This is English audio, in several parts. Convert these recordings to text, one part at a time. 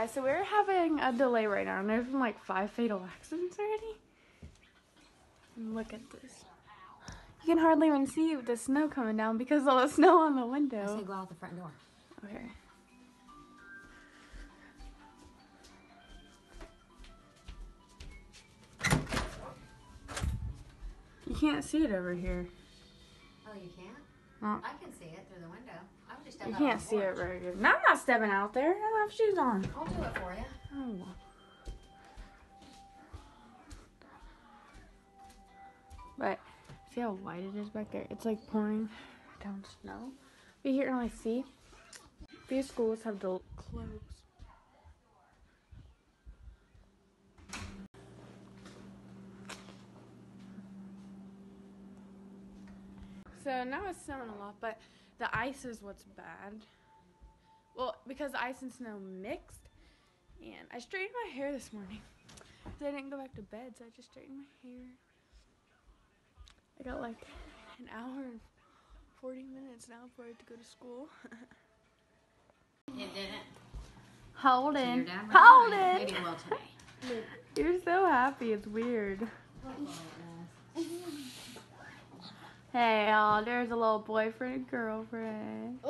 guys, so we're having a delay right now, and there's been like five fatal accidents already. Look at this. You can hardly even see the snow coming down because of all the snow on the I say window. go out the front door. Okay. You can't see it over here. Oh, you can't? No. I can see it through the window. I'm just step You can't the see it very good. No, I'm not stepping out there. I don't have shoes on. I'll do it for you. Oh. But see how white it is back there? It's like pouring down snow. But here can only see. These schools have to close. So now it's snowing a lot, but the ice is what's bad. Well, because ice and snow mixed, and I straightened my hair this morning. So I didn't go back to bed, so I just straightened my hair. I got like an hour and 40 minutes now before I have to go to school. It didn't. Hold So in. Hold in. Maybe it today. You're so happy. It's weird. Oh, Hey, oh, there's a little boyfriend and girlfriend.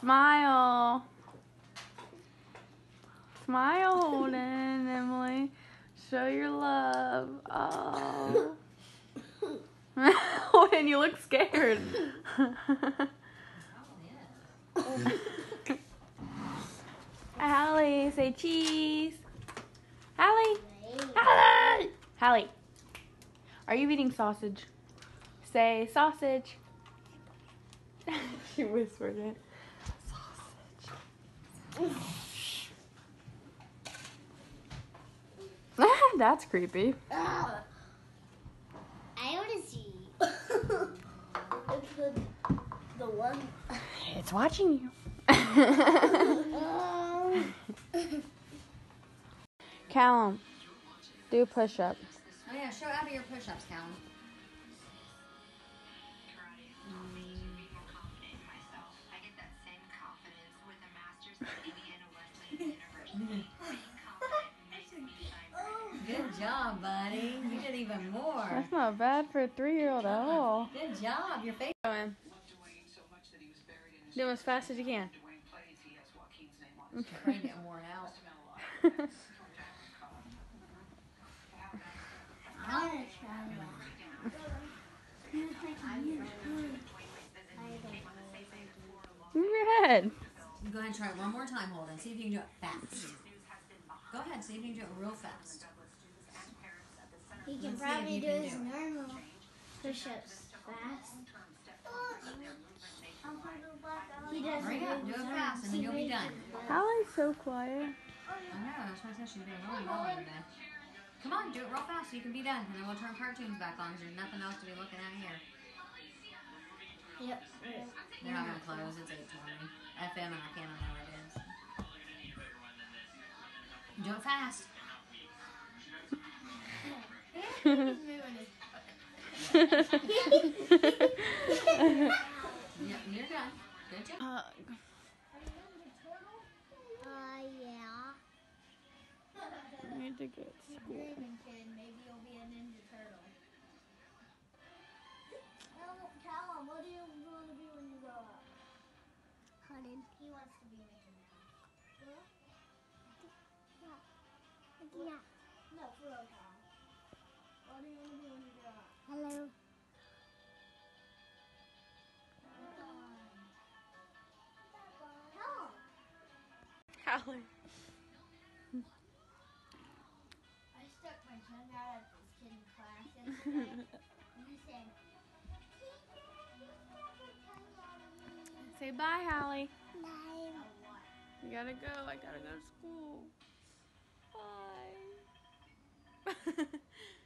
Smile. Smile, Holden, Emily. Show your love. Oh. Holden, you look scared. Hallie, say cheese. Hallie. Hallie. Hallie. Are you eating sausage? Say sausage. she whispered it. Sausage. That's creepy. I want to see. It's the, the one. It's watching you. Callum, do a push up. Oh yeah, show Abby your push-ups, Callum. Job, buddy. You did even more. That's not bad for a three year old at all. Good job. Your face. Going. Do as fast as you can. Trying to get worn out. I want to try that. Move your head. Go ahead and try it one more time, Holden. See if you can do it fast. Go ahead, see if you can do it real fast. He can Let's probably do his do normal push-ups fast. He does Hurry up, do it fast, and then you'll be done. Hallie's so quiet. I know, that's why I said she's doing really well today. Come on, do it real fast so you can be done, and then we'll turn cartoons back on. there's nothing else to be looking at here. Yep. They're not gonna close. It's 8:20. FM and I can't know where it is. Do it fast. Uh, yeah. Need to go to school. Yeah. No, for real, Hello. I stuck my tongue out at this kid in class and he said, Say bye, Hallie. Bye. You gotta go. I gotta go to school. Bye.